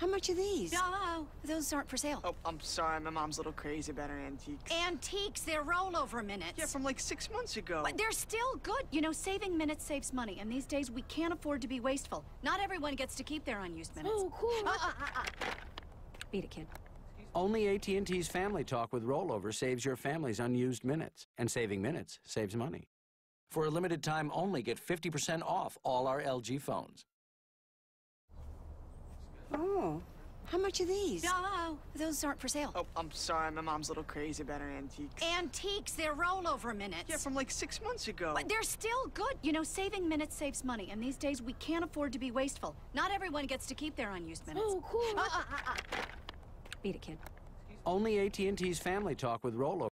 How much are these? No, those aren't for sale. Oh, I'm sorry. My mom's a little crazy about her antiques. Antiques, they're rollover minutes. Yeah, from like six months ago. But they're still good. You know, saving minutes saves money, and these days we can't afford to be wasteful. Not everyone gets to keep their unused minutes. Oh, cool. Uh, uh, uh, uh. Beat it, kid. Only AT&T's Family Talk with Rollover saves your family's unused minutes, and saving minutes saves money. For a limited time only, get 50% off all our LG phones. Oh, how much are these? No, those aren't for sale. Oh, I'm sorry. My mom's a little crazy about her antiques. Antiques, they're rollover minutes. Yeah, from like six months ago. But they're still good. You know, saving minutes saves money, and these days we can't afford to be wasteful. Not everyone gets to keep their unused minutes. Oh, cool. Uh, uh, uh, uh. Beat it, kid. Only AT&T's Family Talk with Rollover